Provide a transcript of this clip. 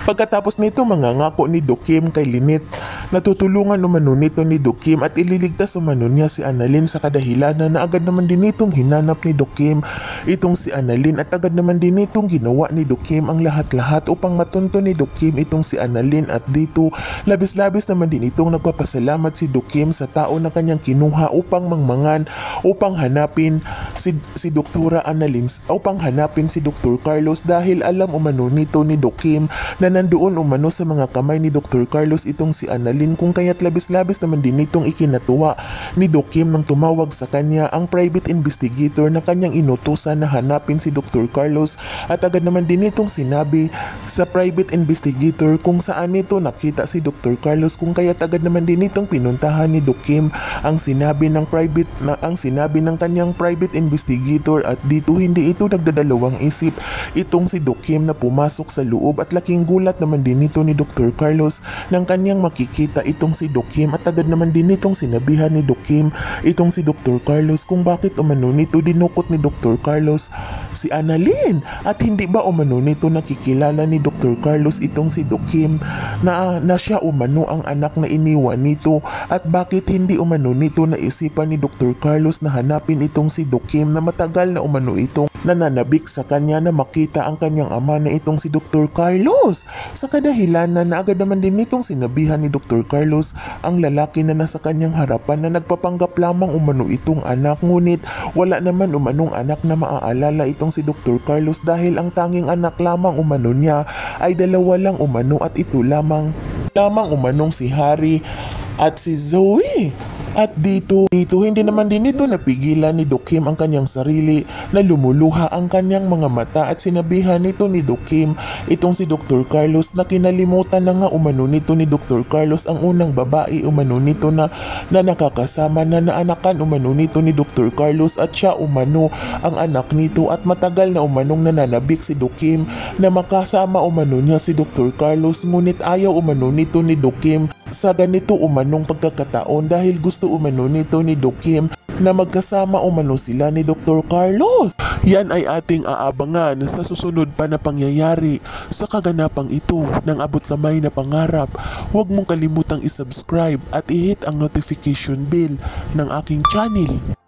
Pagkatapos nito mangangako ni Dukim kay Linit. Na tutulungan umano nito ni Dukim at ililigtas umano niya si Annalyn sa kadahilanan na agad naman din itong hinanap ni Dukim. Itong si Annalyn at agad naman din itong ginawa ni Dukim ang lahat-lahat upang matunto ni Dukim itong si Annalyn at dito labis-labis naman din itong nagpapasalamat si Dukim sa tao na kanyang kinuha upang mangmangan upang hanapin si, si Doktora Annalyn upang hanapin si Dr. Carlos dahil alam umano nito ni Dukim na nandoon umano sa mga kamay ni Dr. Carlos itong si Annalyn kung kaya't labis-labis naman din itong ikinatuwa ni Doc Kim nang tumawag sa kanya ang private investigator na kanyang inutusan na hanapin si Dr. Carlos at agad naman din itong sinabi sa private investigator kung saan ito nakita si Dr. Carlos kung kaya't agad naman din itong pinuntahan ni Doc Kim ang sinabi ng private na ang sinabi ng kanyang private investigator at dito hindi ito nagdadalawang isip itong si Doc Kim na pumasok sa loob at laking gulat naman din nito ni Dr. Carlos nang kanyang makikita itong si Doc Kim at agad naman din itong sinabihan ni Doc Kim itong si Dr. Carlos kung bakit umano nito dinukot ni Dr. Carlos si Annalyn at hindi ba umano nito nakikilala ni Dr. Carlos itong si Doc Kim na, na siya umano ang anak na iniwan nito at bakit hindi umano nito naisipan ni Dr. Carlos na hanapin itong si Doc Kim na matagal na umano itong nananabik sa kanya na makita ang kanyang ama na itong si Dr. Carlos. Sa kadahilanan na agad naman din nitong sinabihan ni Dr. Carlos ang lalaki na nasa kanyang harapan na nagpapanggap lamang umano itong anak ngunit wala naman umanong anak na maaalala itong si Dr. Carlos dahil ang tanging anak lamang umano niya ay dalawa lang umano at ito lamang lamang umanong si Harry at si Zoe. At dito, dito hindi naman din ito napigilan ni Dokim ang kanyang sarili na lumuluha ang kanyang mga mata at sinabihan nito ni Dokim itong si Dr. Carlos na kinalimutan na nga umano nito ni Dr. Carlos ang unang babae umano nito na, na nakakasama na naanakan umano nito ni Dr. Carlos at siya umano ang anak nito at matagal na umanong nananabik si Dokim na makasama umano niya si Dr. Carlos ngunit ayaw umano nito ni Dokim sa ganito umanong pagkakataon dahil gusto umano nito ni Dokim na magkasama umano sila ni Dr. Carlos. Yan ay ating aabangan sa susunod pa na pangyayari sa kaganapang ito ng abot kamay na pangarap. Huwag mong kalimutang isubscribe at i-hit ang notification bell ng aking channel.